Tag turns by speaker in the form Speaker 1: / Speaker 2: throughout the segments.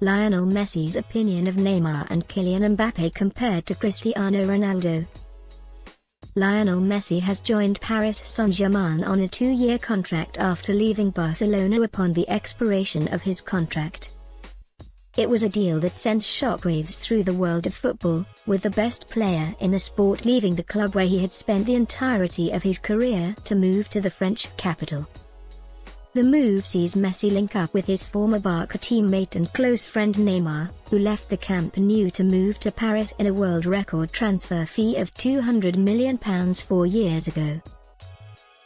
Speaker 1: Lionel Messi's opinion of Neymar and Kylian Mbappe compared to Cristiano Ronaldo. Lionel Messi has joined Paris Saint-Germain on a two-year contract after leaving Barcelona upon the expiration of his contract. It was a deal that sent shockwaves through the world of football, with the best player in the sport leaving the club where he had spent the entirety of his career to move to the French capital. The move sees Messi link up with his former Barca teammate and close friend Neymar, who left the Camp Nou to move to Paris in a world record transfer fee of £200 million four years ago.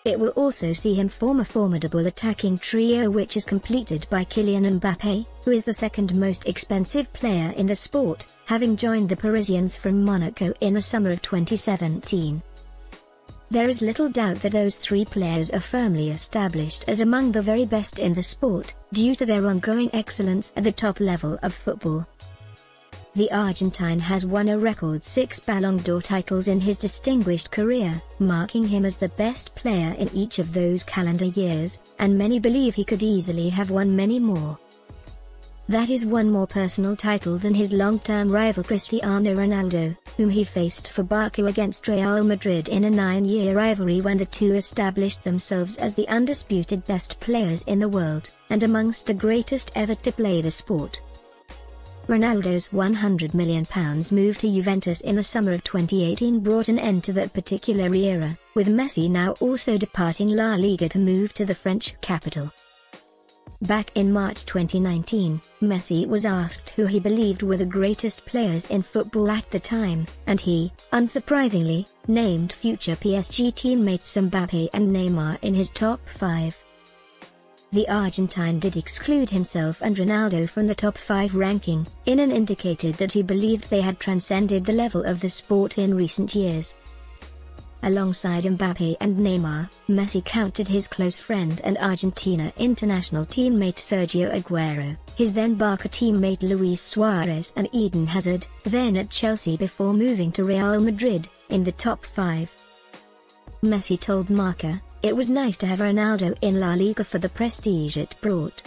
Speaker 1: It will also see him form a formidable attacking trio which is completed by Kylian Mbappe, who is the second most expensive player in the sport, having joined the Parisians from Monaco in the summer of 2017. There is little doubt that those three players are firmly established as among the very best in the sport, due to their ongoing excellence at the top level of football. The Argentine has won a record six Ballon d'Or titles in his distinguished career, marking him as the best player in each of those calendar years, and many believe he could easily have won many more. That is one more personal title than his long-term rival Cristiano Ronaldo, whom he faced for Barca against Real Madrid in a nine-year rivalry when the two established themselves as the undisputed best players in the world, and amongst the greatest ever to play the sport. Ronaldo's £100 million move to Juventus in the summer of 2018 brought an end to that particular era, with Messi now also departing La Liga to move to the French capital. Back in March 2019, Messi was asked who he believed were the greatest players in football at the time, and he, unsurprisingly, named future PSG teammates Mbappe and Neymar in his top five. The Argentine did exclude himself and Ronaldo from the top 5 ranking, in and indicated that he believed they had transcended the level of the sport in recent years. Alongside Mbappe and Neymar, Messi counted his close friend and Argentina international teammate Sergio Aguero, his then Barca teammate Luis Suarez and Eden Hazard, then at Chelsea before moving to Real Madrid, in the top 5. Messi told Marca, it was nice to have Ronaldo in La Liga for the prestige it brought.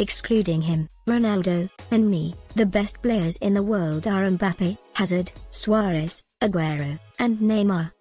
Speaker 1: Excluding him, Ronaldo, and me, the best players in the world are Mbappe, Hazard, Suarez, Aguero, and Neymar.